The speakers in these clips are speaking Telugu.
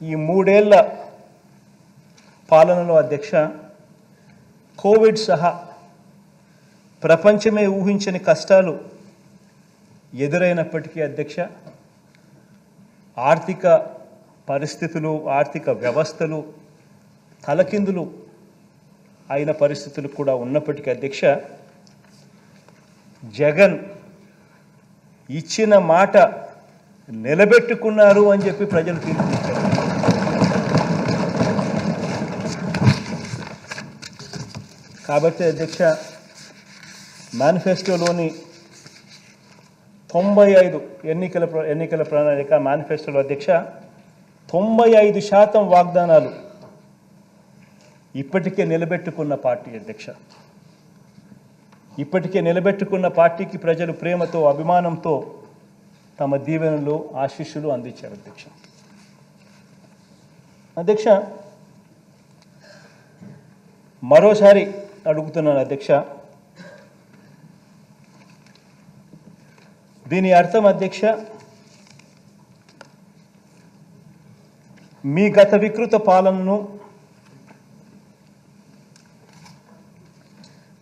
ఈ మూడేళ్ళ పాలనలో అధ్యక్ష కోవిడ్ సహా ప్రపంచమే ఊహించని కష్టాలు ఎదురైనప్పటికీ అధ్యక్ష ఆర్థిక పరిస్థితులు ఆర్థిక వ్యవస్థలు తలకిందులు అయిన పరిస్థితులు కూడా ఉన్నప్పటికీ అధ్యక్ష జగన్ ఇచ్చిన మాట నిలబెట్టుకున్నారు అని చెప్పి ప్రజలు తీర్పునిచ్చారు కాబట్టి అధ్యక్ష మేనిఫెస్టోలోని తొంభై ఐదు ఎన్నికల ఎన్నికల ప్రణాళిక మేనిఫెస్టోలో అధ్యక్ష తొంభై ఐదు శాతం వాగ్దానాలు ఇప్పటికే నిలబెట్టుకున్న పార్టీ అధ్యక్ష. ఇప్పటికే నిలబెట్టుకున్న పార్టీకి ప్రజలు ప్రేమతో అభిమానంతో తమ దీవెనలు ఆశీస్సులు అందించారు అధ్యక్ష. అధ్యక్ష మరోసారి అడుగుతున్నాను అధ్యక్ష. దీని అర్థం అధ్యక్ష మీ గత వికృత పాలనను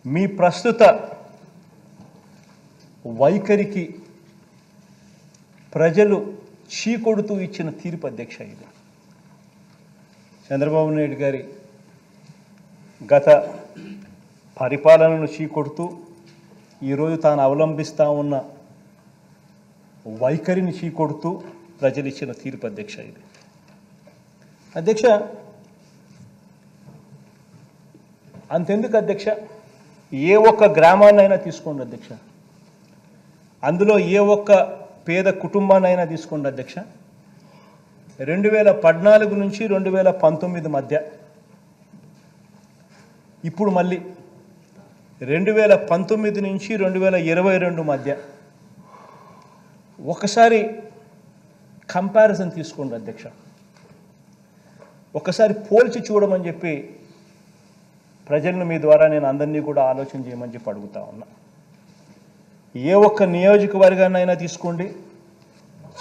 మీ ప్రస్తుత వైఖరికి ప్రజలు చీకొడుతూ ఇచ్చిన తీర్పు అధ్యక్ష ఇది చంద్రబాబు నాయుడు గారి గత పరిపాలనను చీకొడుతూ ఈరోజు తాను అవలంబిస్తూ ఉన్న వైఖరిని చీకొడుతూ ప్రజలు ఇచ్చిన తీర్పు అధ్యక్ష ఇది అధ్యక్ష అంతెందుకు అధ్యక్ష? ఏ ఒక్క గ్రామాన్నైనా తీసుకోండి అధ్యక్ష. అందులో ఏ ఒక్క పేద కుటుంబాన్నైనా తీసుకోండి అధ్యక్ష. రెండు వేల పద్నాలుగు నుంచి రెండు వేల పంతొమ్మిది మధ్య. ఇప్పుడు మళ్ళీ రెండు వేల పంతొమ్మిది నుంచి రెండు వేల ఇరవై రెండు మధ్య. ఒకసారి కంపారిజన్ తీసుకోండి అధ్యక్ష. ఒకసారి పోల్చి చూడమని చెప్పి ప్రజలను మీ ద్వారా నేను అందరినీ కూడా ఆలోచన చేయమని చెప్పి అడుగుతా ఉన్నా. ఏ ఒక్క నియోజకవర్గాన్నైనా తీసుకోండి.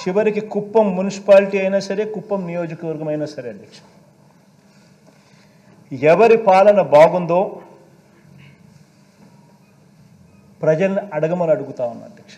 చివరికి కుప్పం మున్సిపాలిటీ అయినా సరే కుప్పం నియోజకవర్గం అయినా సరే అధ్యక్ష. ఎవరి పాలన బాగుందో ప్రజల్ని అడగమని అడుగుతా ఉన్నా అధ్యక్ష.